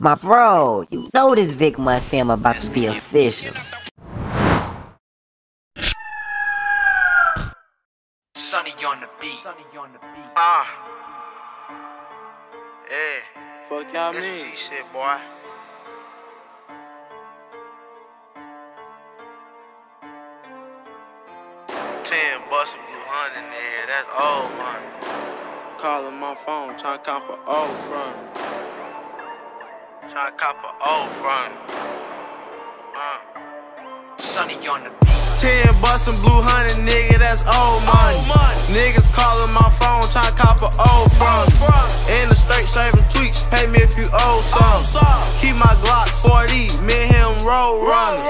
My bro, you know this VickMont film about to be official. Sunny on the beat. Sunny on the beat. Ah. Yeah. Fuck y'all That's mean? G shit, boy. Ten bucks a blue hundred in there. That's old money. Calling my phone, trying to cop a old from. to cop a old front. Uh. Sunny on the beat. Ten bucks and blue hundred, nigga, that's old money. Niggas calling my phone, trying to cop a old from. In the straight shaving tweaks, pay me if you owe some. Keep my Glock 40, me and him roll runners.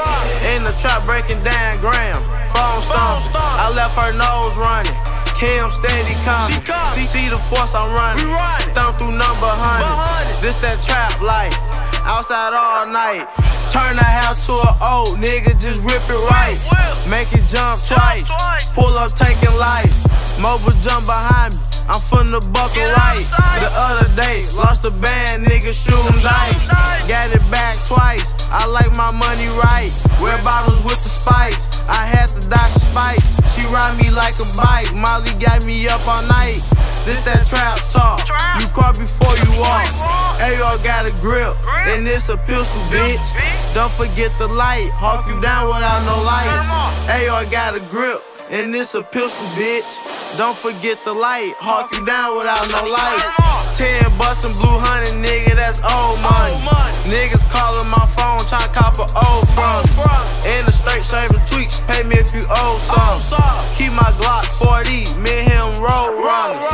In the trap breaking down grams, phone stomping. I left her nose running. Kim steady coming. See, see the force I'm running. Thumb through number hundreds. This that trap life. Outside all night. Turn the house to an old nigga, just rip it right. Make it jump twice. Pull up taking life. Mobile jump behind me. I'm from the buckle right. The other day, lost a band, nigga shooting dice. Got it back twice. I like my money right. Wear bottles with the spikes. I had to dodge the spikes. She ride me like a bike. Molly got me up all night. This that trap talk. You crawl before you walk. AR got a grip, and it's a pistol, bitch. Don't forget the light. Hawk you down without no lights. AR got a grip, and it's a pistol, bitch. Don't forget the light. Hawk you down without no lights. Ten and blue hundred, nigga, that's old money. Keep my Glock 40, me and him roll runners.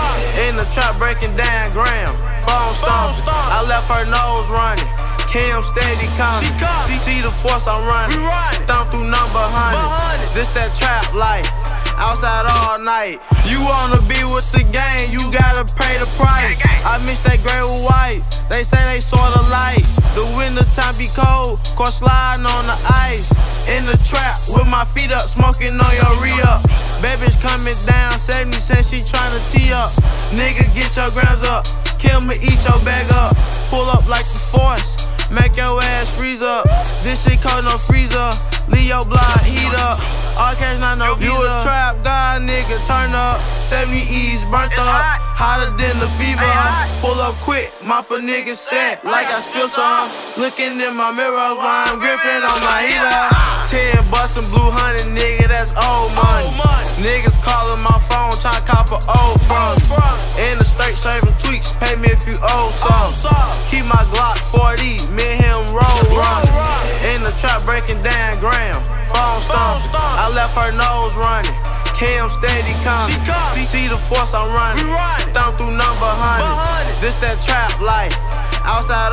In the trap breaking down grams, phone stomping. I left her nose running. Kim steady coming. See, see the force I'm running. Thumb through number hundreds. This that trap life. Outside all night. You wanna be with the gang, you gotta pay the price. I miss that gray with white. They say they sorta light. The winter time be cold, caught sliding on the ice. In the trap with my feet up, smoking on your re up. Baby's coming down, 70 cents, she tryna tee up. Nigga, get your grams up. Kill me, eat your bag up. Pull up like the force. Make your ass freeze up. This shit cold, no freezer. Leo block, heat up. All cash, not no visa. You a trap guy, nigga, turn up. 70 E's burnt up. Hotter than the fever. Pull up quick, mop a nigga set like I spill some. Looking in my mirror while I'm gripping on my heater. 10 bucks and blue hundred, nigga, that's old money. Niggas calling my phone, tryna cop a old from. Trap breaking down grams, phone stomping. I left her nose running. Kim steady coming. See, see the force I'm running. Thumb through number hundreds. This that trap life. Outside